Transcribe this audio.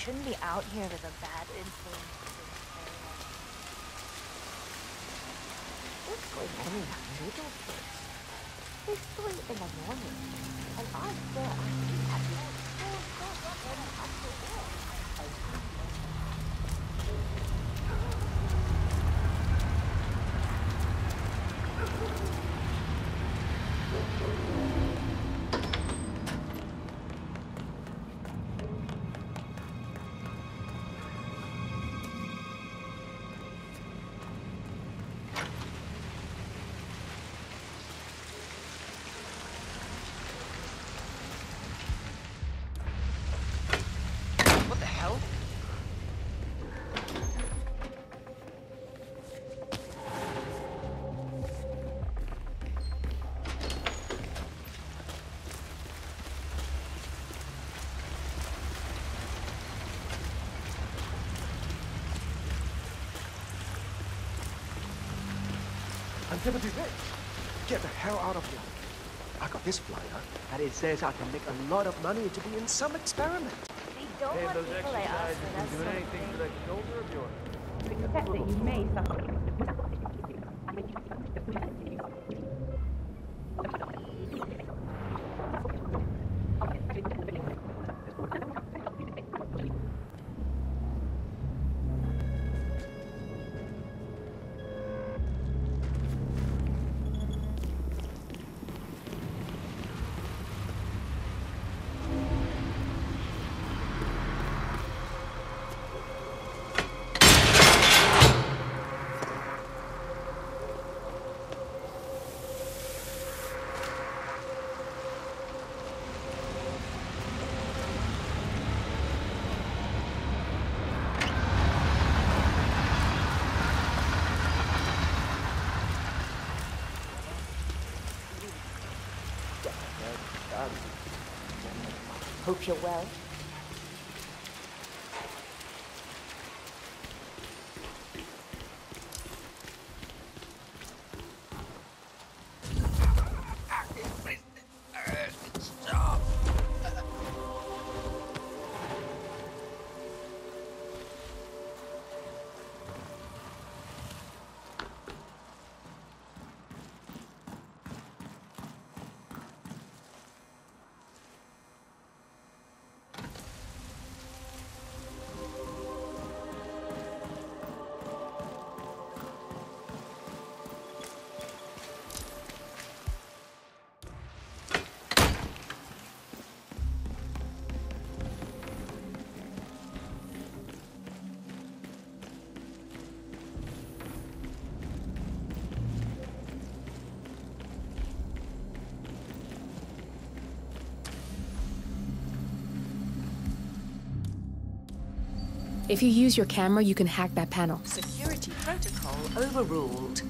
shouldn't be out here with a bad influence. What's going on in that middle place? It's three in the morning, and I swear I'm Timothy Rich. Get the hell out of here. I got this flyer, and it says I can make a lot of money to be in some experiment. They don't want people like us for that sort of thing. shoulder of yours. Except that you may suffer. Hope you're well. If you use your camera, you can hack that panel. Security protocol overruled.